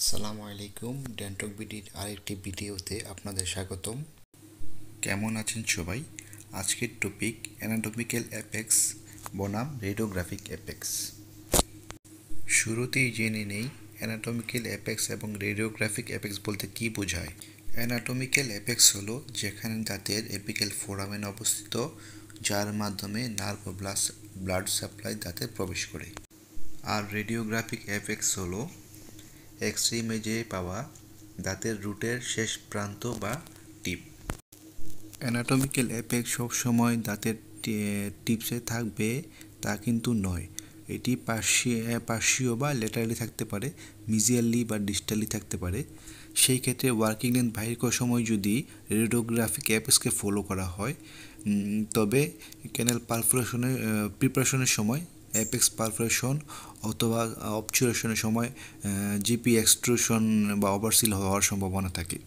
আসসালামু আলাইকুম, ডেন্টক বিডির আরেকটি ভিডিওতে আপনাদের স্বাগতম। কেমন আছেন সবাই? আজকের টপিক, অ্যানাটমিক্যাল অ্যাপেক্স, বনাম রেডিওগ্রাফিক অ্যাপেক্স। শুরুতেই জেনে নেই, অ্যানাটমিক্যাল অ্যাপেক্স এবং রেডিওগ্রাফিক অ্যাপেক্স বলতে কী বোঝায়? অ্যানাটমিক্যাল অ্যাপেক্স হলো যেখানে দাঁতের এপিক্যাল ফোরামেন অবস্থিত, যার মাধ্যমে নার্ভ ব্লাড সাপ্লাই দাঁতে প্রবেশ করে। আর রেডিওগ্রাফিক অ্যাপেক্স হলো এক্স রে ইমেজে পাওয়া দাঁতের রুটের শেষ প্রান্ত বা টিপ। অ্যানাটমিক্যাল অ্যাপেক্স সবসময় দাঁতের টিপসে থাকবে তা কিন্তু নয়। এটি পার্শ্বীয় বা লেটারালি থাকতে পারে মিজিয়ালি বা ডিস্টালি থাকতে পারে। সেই ক্ষেত্রে ওয়ার্কিং লেন্থ বাহির করার সময় যদি রেডিওগ্রাফিক অ্যাপেক্সকে ফলো করা হয় তবে ক্যানেল পারফোরেশনের প্রিপারেশনের সময় অ্যাপেক্স পারফোরেশন অথবা অবচুরেশনের সময় জিপি এক্সট্রুশন বা ওভারসিল হওয়ার সম্ভাবনা থাকে।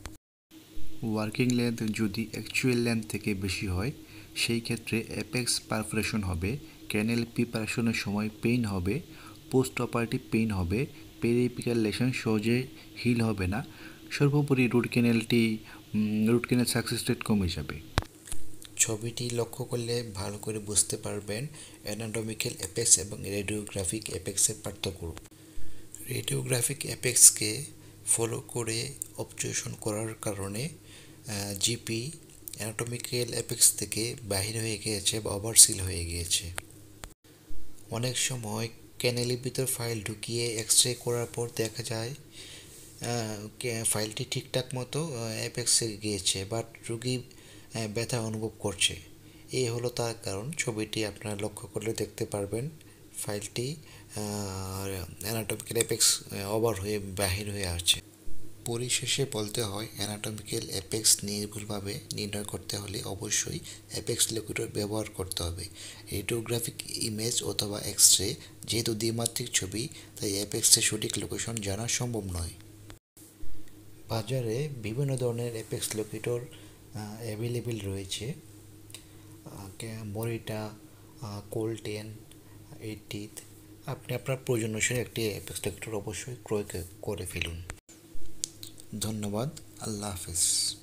ওয়ার্কিং লেন্থ যদি অ্যাকচুয়াল লেন্থ থেকে বেশি হয়, সেই ক্ষেত্রে অ্যাপেক্স পারফোরেশন হবে ক্যানেল প্রিপারেশনের সময় পেইন হবে পোস্ট অপারেটিভ পেইন হবে পেরিপিক্যাল লেশন সহজে হিল হবে না। সর্বোপরি রুট ক্যানেলটি রুট ক্যানেল সাকসেস রেট কমে যাবে। ছবিটি লক্ষ্য করলে ভালো করে বুঝতে পারবেন অ্যানাটমিক্যাল অ্যাপেক্স এবং রেডিওগ্রাফিক অ্যাপেক্সের পার্থক্য। রেডিওগ্রাফিক অ্যাপেক্সকে ফলো করে অবজুয়েশন করার কারণে জিপি অ্যানাটমিক্যাল অ্যাপেক্স থেকে বাহির হয়ে গিয়েছে বা ওভারসিল হয়ে গিয়েছে। অনেক সময় ক্যানেলের ভিতর ফাইল ঢুকিয়ে এক্স রে করার পর দেখা যায় ফাইলটি ঠিকঠাক মতো অ্যাপেক্সে গিয়েছে বাট রুগী ব্যথা অনুভব করছে। এই হলো তার কারণ। ছবিটি আপনারা লক্ষ্য করলে দেখতে পারবেন। ফাইলটি অ্যানাটমিক্যাল অ্যাপেক্স ওভার হয়ে, বাহির হয়ে আসছে। পরিশেষে বলতে হয় অ্যানাটমিক্যাল অ্যাপেক্স নির্ভুলভাবে নির্ণয় করতে হলে অবশ্যই অ্যাপেক্স লোকেটর ব্যবহার করতে হবে। রেডিওগ্রাফিক ইমেজ অথবা এক্স রে যেহেতু দ্বিমাত্রিক ছবি, তাই অ্যাপেক্সের সঠিক লোকেশন জানা সম্ভব নয়। বাজারে বিভিন্ন ধরনের অ্যাপেক্স লোকেটর অ্যাভেলেবেল রয়েছে। মরিটা টেন এইটিথ আপনি আপনার প্রয়োজন অনুসারে একটি অবশ্যই ক্রয় করে ফেলুন। ধন্যবাদ, আল্লাহ হাফেজ।